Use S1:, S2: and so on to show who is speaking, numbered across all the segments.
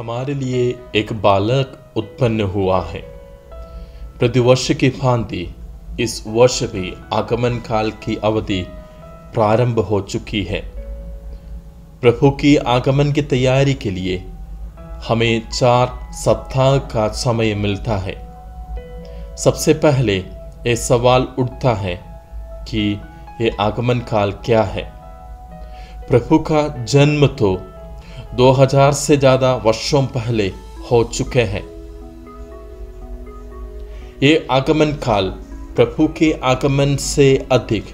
S1: हमारे लिए एक बालक उत्पन्न हुआ है। प्रतिवर्ष की भांति इस वर्ष भी आगमन काल की अवधि प्रारंभ हो चुकी है। प्रभु की आगमन की तैयारी के लिए हमें चार सप्ताह का समय मिलता है। सबसे पहले ये सवाल उठता है कि ये आगमन काल क्या है? प्रभु का जन्म तो 2000 से ज़्यादा वर्षों पहले हो चुके हैं। ये आगमन काल प्रभु के आगमन से अधिक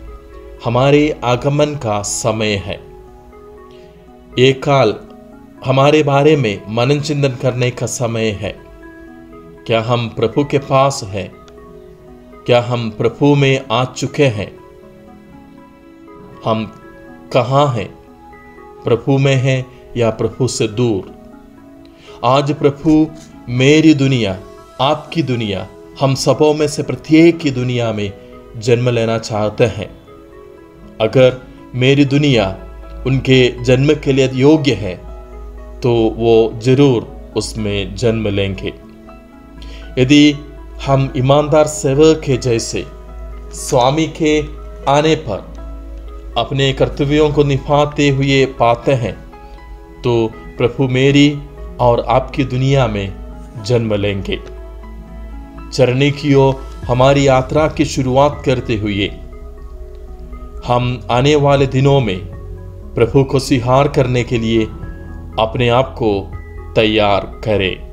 S1: हमारे आगमन का समय है। ये काल हमारे बारे में मनन चिंतन करने का समय है। क्या हम प्रभु के पास हैं? क्या हम प्रभु में आ चुके हैं? हम कहाँ हैं? प्रभु में हैं या प्रभु से दूर। आज प्रभु, मेरी दुनिया, आपकी दुनिया, हम सबों में से प्रत्येक की दुनिया में जन्म लेना चाहते हैं। अगर मेरी दुनिया उनके जन्म के लिए योग्य है तो वो ज़रूर उसमें जन्म लेंगे। यदि हम ईमानदार सेवक के जैसे, स्वामी के आने पर अपने कर्तव्यों को निभाते हुए पाते हैं तो प्रभु मेरी और आपकी दुनिया में जन्म लेंगे। चरने की ओर हमारी यात्रा की शुरुआत करते हुए हम आने वाले दिनों में प्रभु को सिहार करने के लिए अपने आप को तैयार करें।